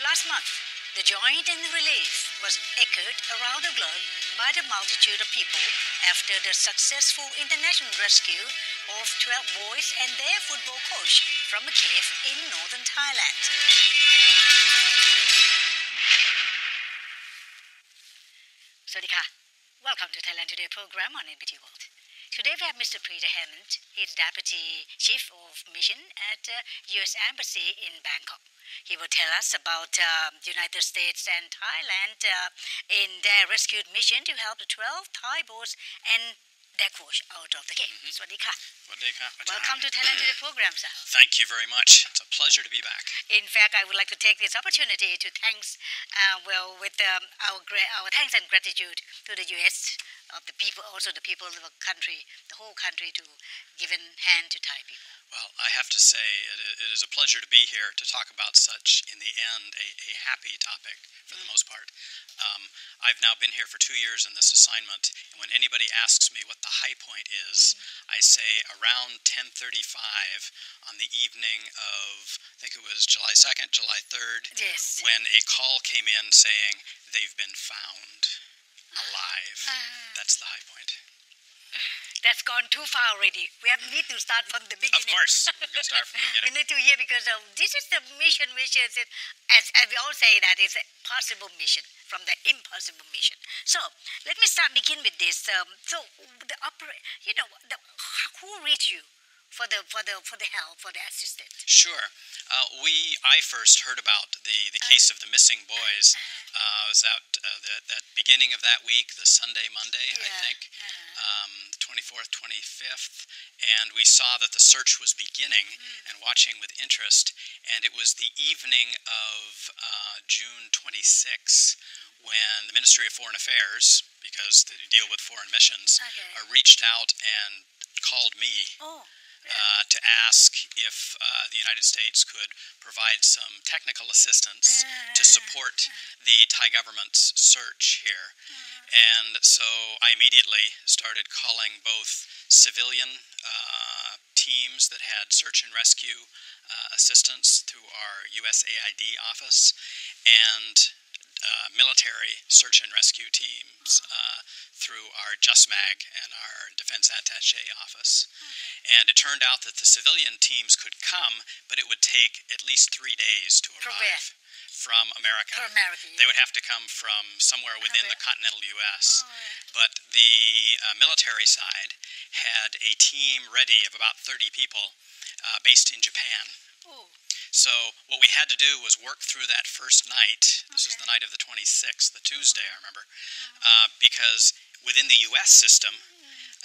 Last month, the joy in relief was echoed around the globe by the multitude of people after the successful international rescue of 12 boys and their football coach from a cave in northern Thailand. Swadika, welcome to Thailand Today program on NBT World. Today we have Mr. Peter Haymond. He's Deputy Chief of Mission at uh, U.S. Embassy in Bangkok. He will tell us about uh, the United States and Thailand uh, in their rescued mission to help the 12 Thai boys and their coach out of the cave. Mm-hmm. Welcome to Thailand Today program, sir. Thank you very much. It's a pleasure to be back. In fact, I would like to take this opportunity to thanks, uh, well, with um, our gra- our thanks and gratitude to the U.S. of the people, also the people of the country, the whole country, to give a hand to Thai people. Well, I have to say, it, it is a pleasure to be here to talk about such, in the end, a, a happy topic for the most part. Um, I've now been here for two years in this assignment, and when anybody asks me what the high point is, mm. I say around 10:35 on the evening of, I think it was July 2nd, July 3rd, yes. when a call came in saying they've been found alive. Uh, That's the high point. That's gone too far already. We have need to start from the beginning. Of course, we can start from the beginning. we need to hear because uh, this is the mission, which is, as, as we all say, that is a possible mission from the impossible mission. So let me start begin with this. Um, so the opera, you know, the, who reached you? for the for the for the help for the assistance. Sure. Uh, we I first heard about the, the case of the missing boys. Uh, was that uh, the, that beginning of that week, the Sunday Monday, yeah. I think, uh-huh. um, 24th, 25th, and we saw that the search was beginning mm. and watching with interest. And it was the evening of uh, June 26 when the Ministry of Foreign Affairs, because they deal with foreign missions, okay. Uh, reached out and called me. Oh uh, to ask if uh, the United States could provide some technical assistance to support the Thai government's search here. And so I immediately started calling both civilian uh, teams that had search and rescue uh, assistance through our USAID office and uh, military search and rescue teams uh, through our JUSMAG and our Defense Attaché office. Okay. And it turned out that the civilian teams could come, but it would take at least three days to arrive. From America. From America. They would have to come from somewhere within the continental U.S. Oh, yeah. But the uh, military side had a team ready of about 30 people uh, based in Japan. Ooh. So what we had to do was work through that first night. This Okay. was the night of the 26th, the Tuesday, I remember, uh, because within the U.S. system,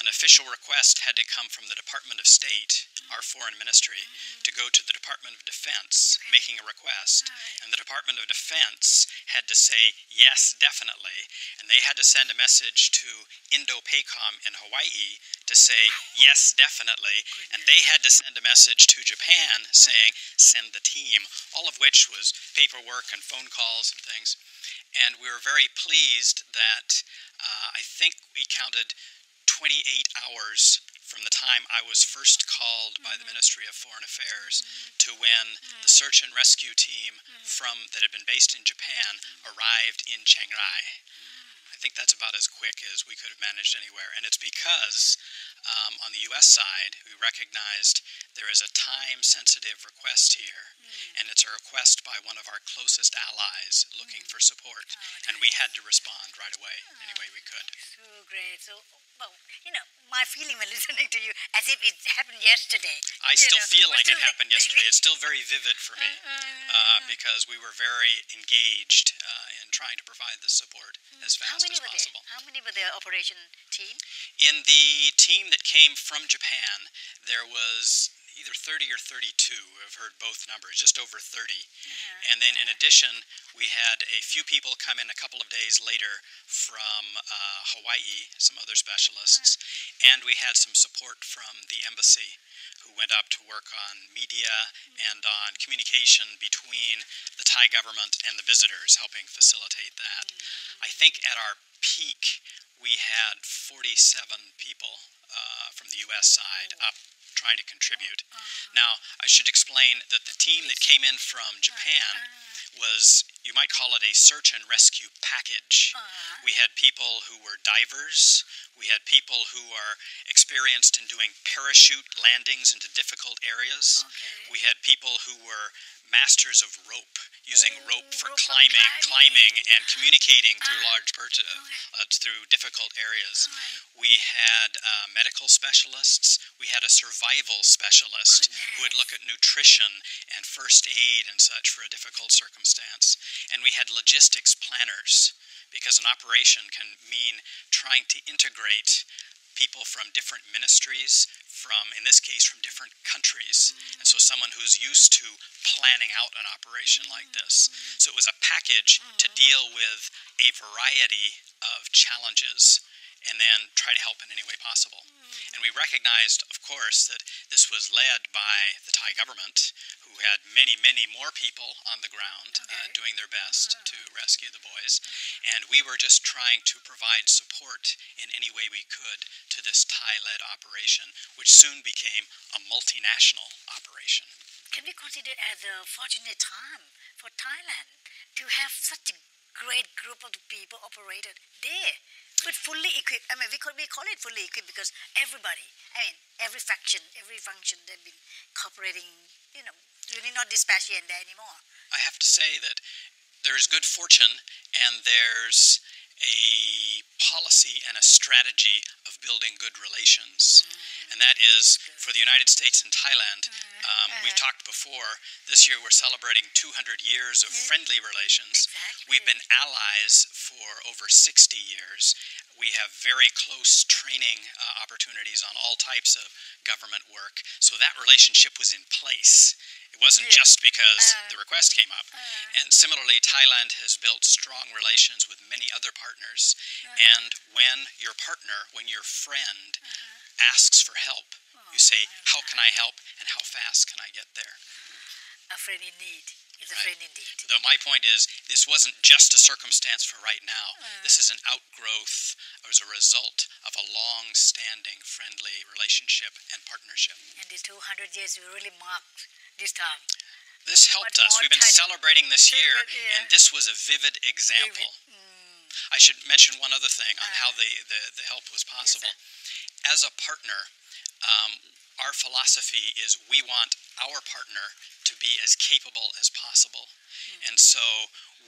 an official request had to come from the Department of State, our foreign ministry, to go to the Department of Defense, making a request. And the Department of Defense had to say yes, definitely, and they had to send a message to Indo-PACOM in Hawaii to say yes, definitely, and they had to send a message to Japan saying send the team, all of which was paperwork and phone calls and things. And we were very pleased that uh, I think we counted 28 hours from the time I was first called by the mm-hmm. Ministry of Foreign Affairs mm-hmm. to when the mm-hmm. search and rescue team from that had been based in Japan arrived in Chiang Rai. I think that's about as quick as we could have managed anywhere, and it's because um, on the U.S. side we recognized there is a time-sensitive request here, and it's a request by one of our closest allies looking for support, and we had to respond right away any way we could. So great. So, well, you know, my feeling when listening to you, as if it happened yesterday. I still know, feel like it happened yesterday. It's still very vivid for me uh, because we were very engaged uh, trying to provide this support mm-hmm. as How fast as possible. there? How many were the operation team? In the team that came from Japan, there was either 30 or 32. I've heard both numbers, just over 30. And then in addition, we had a few people come in a couple of days later from uh, Hawaii, some other specialists, and we had some support from the embassy who went up to work on media and on communication between the Thai government and the visitors, helping facilitate that. I think at our peak, we had 47 people uh, from the U.S. side up trying to contribute. Uh-huh. Now, I should explain that the team that came in from uh-huh. Japan uh-huh. was, you might call it a search and rescue package. Uh-huh. We had people who were divers. We had people who are experienced in doing parachute landings into difficult areas. We had people who were masters of rope, using Oh, rope for climbing, climbing, and communicating through Ah, large uh, through difficult areas. We had uh, medical specialists. We had a survival specialist who would look at nutrition and first aid and such for a difficult circumstance. And we had logistics planners because an operation can mean trying to integrate people from different ministries, from, in this case, from different countries. And so someone who's used to planning out an operation like this. So it was a package to deal with a variety of challenges and then try to help in any way possible. Mm. And we recognized, of course, that this was led by the Thai government, who had many, many more people on the ground uh, doing their best mm. to rescue the boys. Mm-hmm. And we were just trying to provide support in any way we could to this Thai led operation, which soon became a multinational operation. Can we consider it as a fortunate time for Thailand to have such a great group of people operated there with fully equipped? I mean, we we call it fully equipped because everybody, I mean, every faction, every function, they've been cooperating. You know, you need not dispatch here and there anymore. I have to say that there's good fortune and there's a policy and a strategy of building good relations. And that is for the United States and Thailand. Um, we've talked before, this year we're celebrating 200 years of friendly relations. Exactly. We've been allies for over 60 years. We have very close training uh, opportunities on all types of government work. So that relationship was in place. It wasn't just because Uh, the request came up. Uh. And similarly, Thailand has built strong relations with many other partners. Uh-huh. And when your partner, when your friend uh-huh. asks for help, you say, How can I help and how fast can I get there? A friend in need is a friend indeed. Though my point is, this wasn't just a circumstance for right now. This uh. is an outgrowth as a result of a long standing friendly relationship and partnership. And these 200 years we really marked this time. This helped us. We've been celebrating this year, Vivid, yeah. and this was a vivid example. Mm. I should mention one other thing on how uh. the, the, the help was possible. As a partner, um, our philosophy is we want our partner to be as capable as possible. And so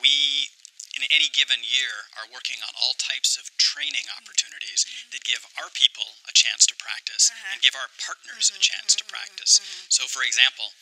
we, in any given year, are working on all types of training opportunities mm-hmm. that give our people a chance to practice uh-huh. and give our partners a mm-hmm. chance to mm-hmm. practice. So, for example,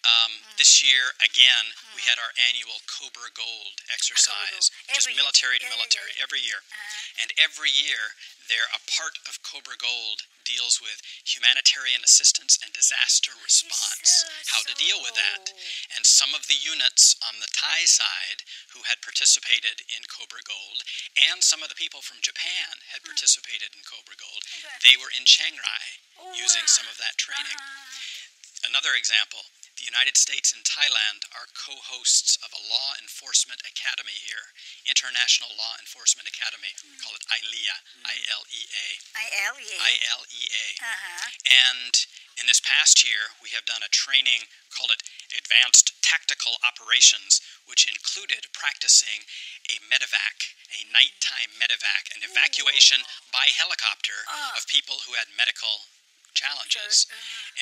um, this year again, we had our annual Cobra Gold exercise, Gold. which is Every year. military to military every year. Uh-huh. And every year, they're a part of Cobra Gold deals with humanitarian assistance and disaster response, how to deal with that. And some of the units on the Thai side who had participated in Cobra Gold, and some of the people from Japan had participated in Cobra Gold, they were in Chiang Rai using some of that training. Uh-huh. Another example the United States and Thailand are co hosts of a law enforcement academy here, International Law Enforcement Academy. We call it ILEA, I L E A. ILEA. I L E A. Uh-huh. And in this past year, we have done a training, called it Advanced Tactical Operations, which included practicing a medevac, a nighttime medevac, an evacuation by helicopter Ah. of people who had medical challenges.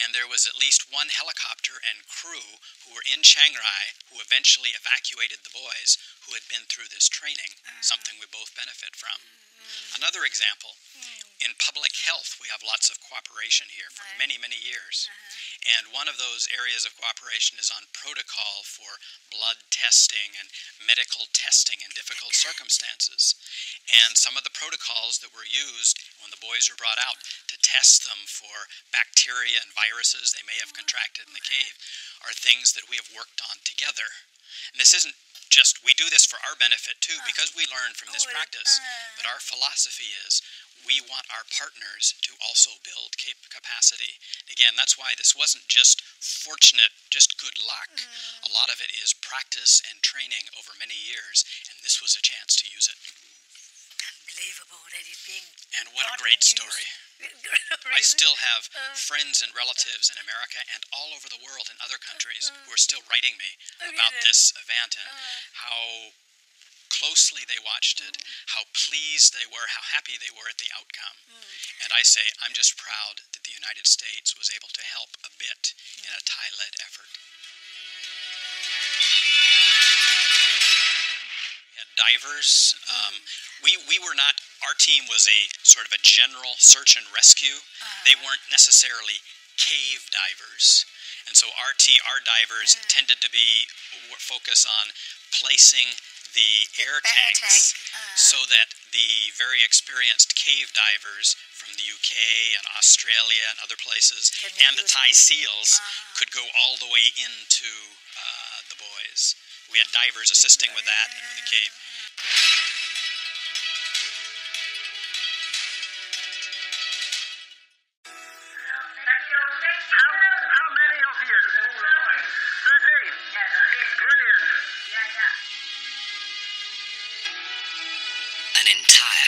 And there was at least one helicopter and crew who were in Chiang Rai who eventually evacuated the boys who had been through this training, ah. something we both benefit from. Mm-hmm. Another example hmm. in public health, we have lots of cooperation here for many, many years. Uh-huh. And one of those areas of cooperation is on protocol for blood testing and medical testing in difficult circumstances. And some of the protocols that were used when the boys were brought out test them for bacteria and viruses they may have contracted in the cave are things that we have worked on together. And this isn't just, we do this for our benefit too, because we learn from this Oh, practice. uh. But our philosophy is we want our partners to also build cap- capacity. Again, that's why this wasn't just fortunate, just good luck. Mm. A lot of it is practice and training over many years, and this was a chance to use it. Unbelievable that it's being And what a great story. I still have friends and relatives in America and all over the world in other countries who are still writing me about this event and how closely they watched it, how pleased they were, how happy they were at the outcome. And I say, I'm just proud that the United States was able to help a bit in a Thai led effort. divers. Um, we, we were not, our team was a sort of a general search and rescue. They weren't necessarily cave divers. And so our, t- our divers tended to be focus on placing the air The tanks tank, uh. so that the very experienced cave divers from the UK and Australia and other places Can and the Thai seals Ah. could go all the way into uh, the boys. We had divers assisting with that and with the cave.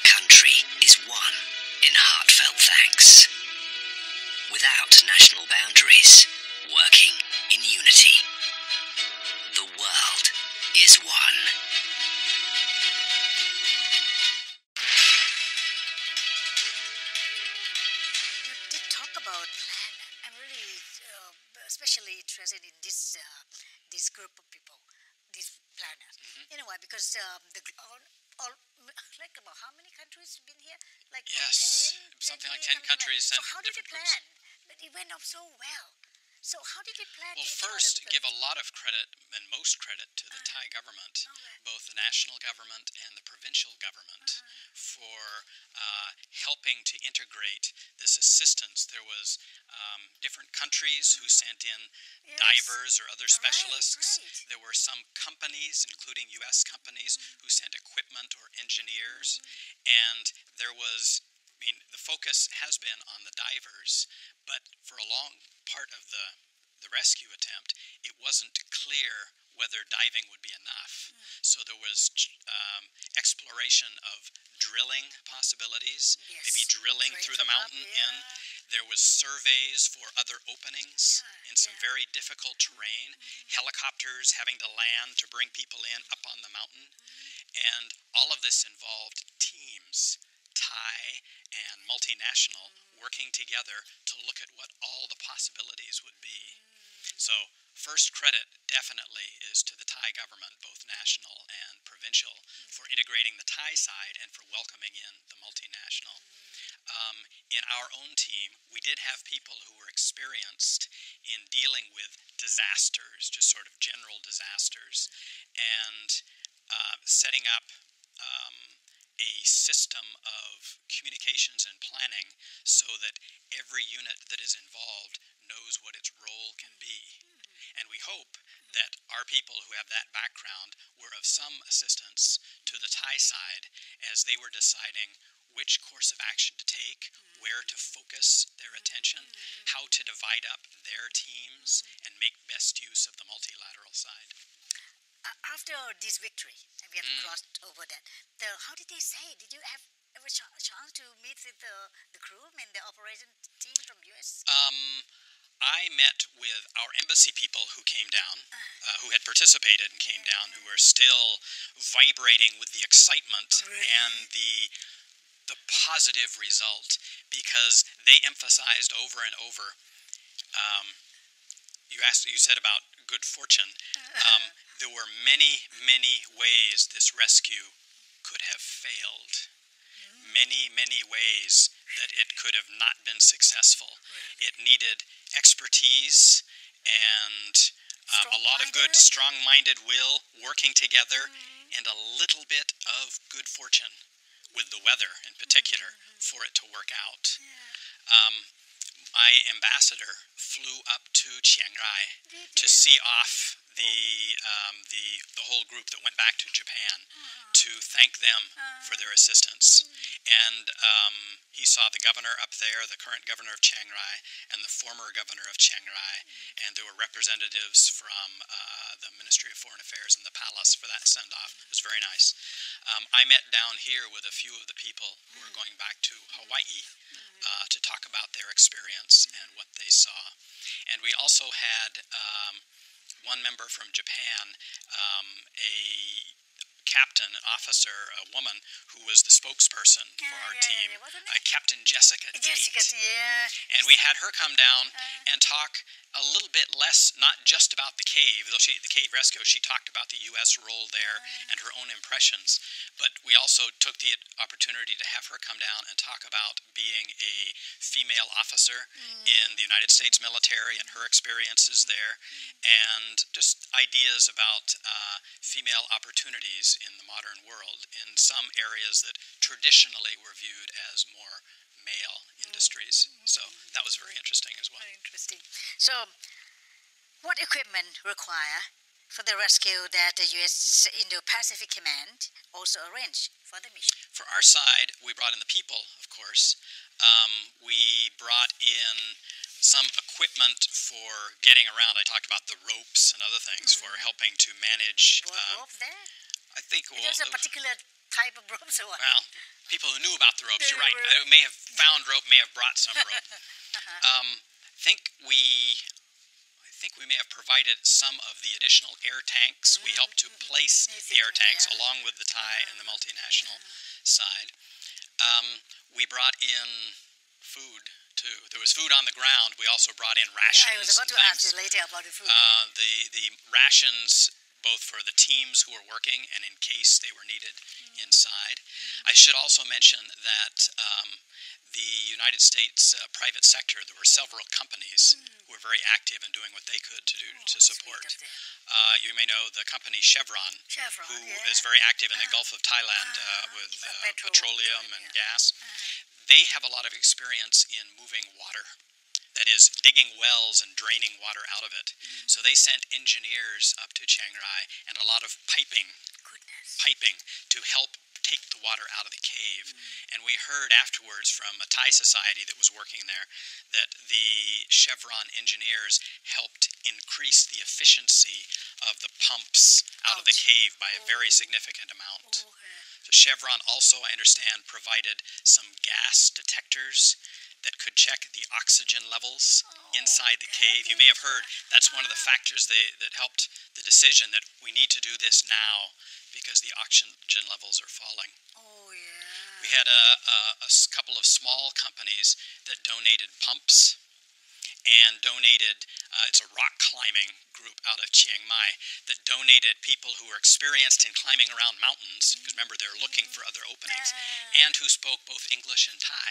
Entire country is one in heartfelt thanks. Without national boundaries, working in unity. The world is one. You did talk about plan. I'm really, uh, especially interested in this uh, this group of people, these planners. Mm-hmm. You know why? Because um, the gl- all, all like about how many countries been here? Like what, Yes, 10, something like 10 20, countries So how did groups. plan? But it went off so well. So how did you plan? Well, to each other? first, give a lot of credit and most credit to the uh-huh. Thai government, Okay. both the national government and the provincial government, uh-huh. for uh, helping to integrate this assistance. There was um, different countries who uh-huh. sent in Yes. divers or other specialists. right. There were some companies, including U.S. companies, mm. who sent equipment or engineers, mm. and there was. I mean, the focus has been on the divers, but for a long part of the the rescue attempt, it wasn't clear whether diving would be enough. Hmm. So there was um, exploration of drilling possibilities, maybe drilling through the them up, mountain in. There was surveys for other openings Yeah, in some yeah. very difficult terrain, mm-hmm. helicopters having to land to bring people in up on the mountain. Mm-hmm. And all of this involved teams, Thai and multinational, working together to look at what all the possibilities would be. So, first credit definitely is to the Thai government, both national and provincial, for integrating the Thai side and for welcoming in the multinational. Um, in our own team, we did have people who were experienced in dealing with disasters, just sort of general disasters, and uh, setting up um, a system of communications and planning so that every unit that is involved knows what its role can be. And we hope that our people who have that background were of some assistance to the Thai side as they were deciding which course of action to take, where to focus their attention, how to divide up their teams, and make best use of the multilateral side. After this victory, and we have Mm. crossed over that. The, how did they say? Did you have ever ch- a chance to meet with the, the crew and the operation team from US? Um, I met with our embassy people who came down, uh, who had participated and came down, who were still vibrating with the excitement Really? and the the positive result because they emphasized over and over. Um, you asked, you said about good fortune. Um, there were many, many ways this rescue could have failed. Many, many ways that it could have not been successful. It needed expertise and um, a lot of good, Strong-minded. will working together, and a little bit of good fortune with the weather in particular for it to work out. Um, my ambassador flew up to Chiang Rai to mm-hmm. see off the um, the the whole group that went back to Japan to thank them for their assistance. And um, he saw the governor up there, the current governor of Chiang Rai, and the former governor of Chiang Rai, and there were representatives from uh, the Ministry of Foreign Affairs and the palace for that send off. It was very nice. Um, I met down here with a few of the people who were going back to Hawaii uh, to talk about their experience and what they saw. And we also had um, one member from Japan, um, a captain, an officer, a woman who was the spokesperson for Yeah, our yeah, team, yeah, uh, Captain Jessica Jessica, Tate. yeah. And we had her come down Uh. and talk a little bit less, not just about the cave, though she, the cave rescue, she talked about the U.S. role there Uh. and her own impressions. But we also took the opportunity to have her come down and talk about being a female officer in the United States military and her experiences there, and just ideas about uh, female opportunities in the modern world in some areas that traditionally were viewed as more male industries. So that was very interesting as well. Very interesting. So, what equipment require for the rescue that the U.S. Indo-Pacific Command also arranged for the mission? For our side, we brought in the people, of course. Um, we brought in some equipment for getting around. I talked about the ropes and other things for helping to manage. You brought Um, rope there? I think well, There's a particular type of ropes or what? well, people who knew about the ropes. You're right. I may have found rope, may have brought some rope. Uh-huh. um, I think we. I think we may have provided some of the additional air tanks. We helped to place the air tanks Yeah. along with the Thai and the multinational side. Um, we brought in food too. There was food on the ground. We also brought in rations. I was about to ask you later about the food. Uh, the the rations both for the teams who were working and in case they were needed inside. I should also mention that um, the United States uh, private sector, there were several companies who were very active in doing what they could to do Oh, to support. Uh, you may know the company Chevron, Chevron, who yeah. is very active in the Gulf of Thailand uh, Ah, with uh, uh, petrol, petroleum and gas. They have a lot of experience in moving water. That is, digging wells and draining water out of it. So mm-hmm. they sent engineers up to Chiang Rai and a lot of piping Goodness. piping to help take the water out of the cave. Mm. And we heard afterwards from a Thai society that was working there that the Chevron engineers helped increase the efficiency of the pumps out of the cave by a very Oh. significant amount. So Chevron also, I understand, provided some gas detectors that could check the oxygen levels inside the cave. You may have heard that's one of the factors they, that helped the decision that we need to do this now because the oxygen levels are falling. Oh, yeah. We had a couple of small companies that donated pumps and donated, uh, it's a rock climbing group out of Chiang Mai that donated people who were experienced in climbing around mountains, because remember they're looking for other openings, and who spoke both English and Thai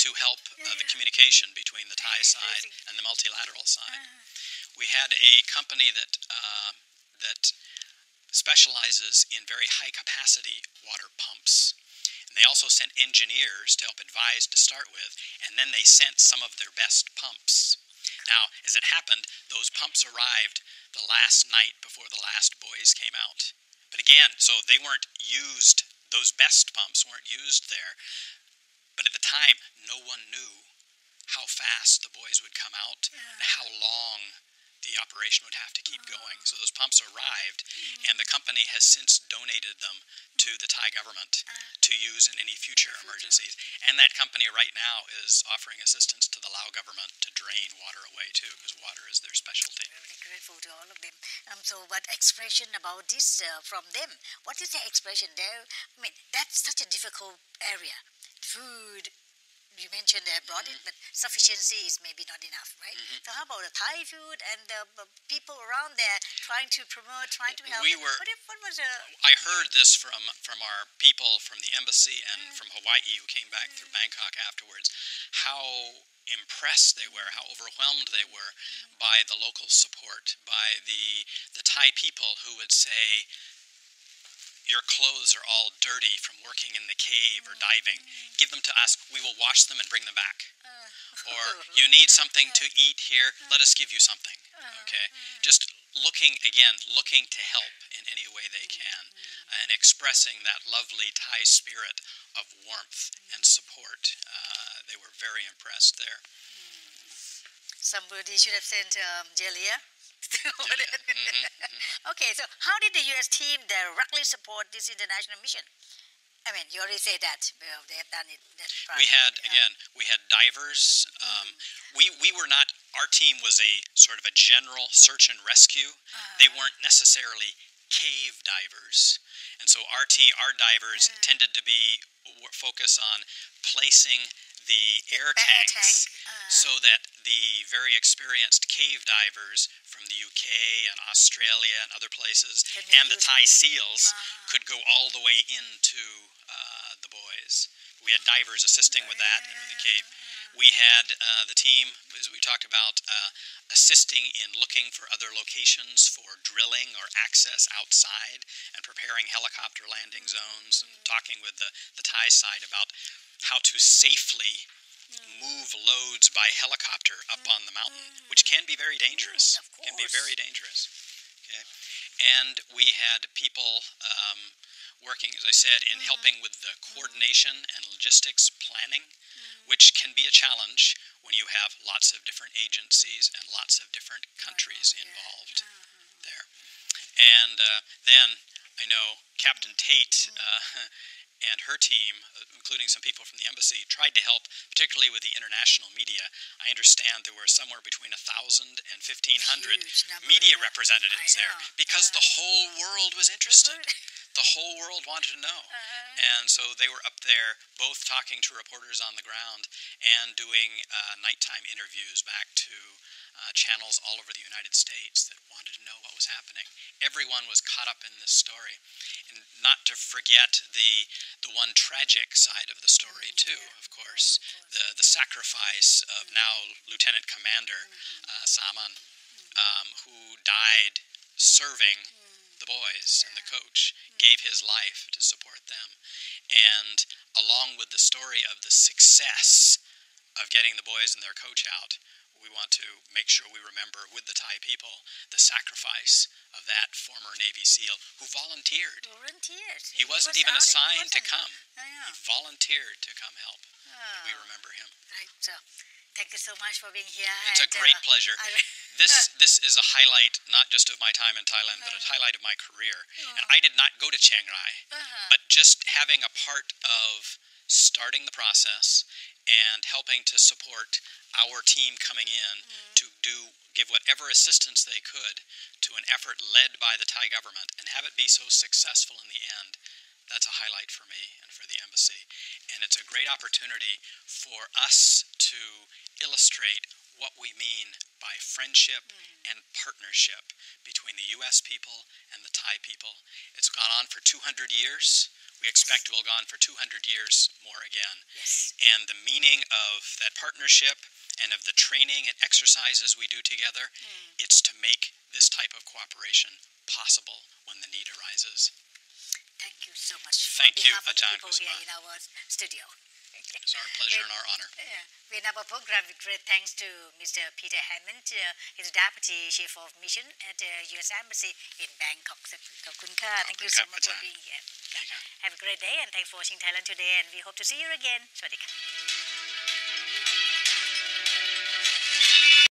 to help uh, the communication between the Thai side and the multilateral side. We had a company that uh, that specializes in very high capacity water pumps. And they also sent engineers to help advise to start with, and then they sent some of their best pumps. Now, as it happened, those pumps arrived the last night before the last boys came out. But again, so they weren't used, those best pumps weren't used there. But at the time, no one knew how fast the boys would come out and how long the operation would have to keep going. So those pumps arrived, and the company has since donated them to the Thai government to use in any future emergencies. And that company right now is offering assistance to the Lao government to drain water away too, because water is their specialty. Very grateful to all of them. Um, so, what expression about this uh, from them? What is the expression there? I mean, that's such a difficult area. Food, you mentioned they brought it, but sufficiency is maybe not enough, right? Mm-hmm. So, how about the Thai food and the people around there trying to promote, trying to help? We were- What, if, what was uh, I heard this from from our people from the embassy and mm. from Hawaii who came back through mm. Bangkok afterwards. How impressed they were, how overwhelmed they were mm. by the local support, by the the Thai people who would say. Your clothes are all dirty from working in the cave or diving. Give them to us. We will wash them and bring them back. Or you need something to eat here. Let us give you something. Okay. Just looking again, looking to help in any way they can, and expressing that lovely Thai spirit of warmth and support. Uh, they were very impressed there. somebody should have sent um, Jelia? Mm-hmm, okay, so how did the U.S. team directly support this international mission? I mean, you already said that well, they have done it. We had Yeah. again, we had divers. Um, we we were not. Our team was a sort of a general search and rescue. They weren't necessarily cave divers, and so our team, our divers, tended to be focus on placing the air air tanks tank, uh. so that the very experienced cave divers from the UK and Australia and other places and the Thai seals Ah. could go all the way into uh, the boys. We had divers assisting with that with the Cape. We had uh, the team, as we talked about, uh, assisting in looking for other locations for drilling or access outside and preparing helicopter landing zones and talking with the, the Thai side about how to safely move loads by helicopter up on the mountain, which can be very dangerous. Mm, of Can be very dangerous. Okay. And we had people um, working, as I said, in helping with the coordination and logistics planning, which can be a challenge when you have lots of different agencies and lots of different countries involved there. And uh, then I know Captain Tate uh, and her team, including some people from the embassy, tried to help, particularly with the international media. I understand there were somewhere between 1,000 and 1,500 media representatives there because yeah. the whole world was interested. The whole world wanted to know. Uh-huh. And so they were up there both talking to reporters on the ground and doing uh, nighttime interviews back to uh, channels all over the United States that wanted to know what was happening. Everyone was caught up in this story. And not to forget the, the one tragic side of the story, too, of course. The, the sacrifice of now Lieutenant Commander uh, Saman, um, who died serving the boys and the coach, gave his life to support them. And along with the story of the success of getting the boys and their coach out, we want to make sure we remember with the Thai people the sacrifice of that former Navy SEAL who volunteered. Volunteers. He wasn't was even assigned to come. He volunteered to come help. We Oh, remember him. right. So, thank you so much for being here. It's a great uh, pleasure. This this is a highlight not just of my time in Thailand, but a highlight of my career. And I did not go to Chiang Rai, uh-huh. but just having a part of starting the process and helping to support our team coming in to do give whatever assistance they could to an effort led by the Thai government and have it be so successful in the end. That's a highlight for me and for the embassy. And it's a great opportunity for us to illustrate what we mean by friendship mm. and partnership between the U.S. people and the Thai people. It's gone on for 200 years. We expect it will go on for 200 years more again. yes. And the meaning of that partnership and of the training and exercises we do together, mm. it's to make this type of cooperation possible when the need arises. Thank you so much. Thank you, behalf of Ajahn people here in our studio. It's our pleasure and our honor. We have program with great thanks to Mr. Peter Haymond, uh, his Deputy Chief of Mission at the U.S. Embassy in Bangkok. Thank you so much for being here. Have a great day and thanks for watching Thailand today and we hope to see you again. สวัสดีค่ะ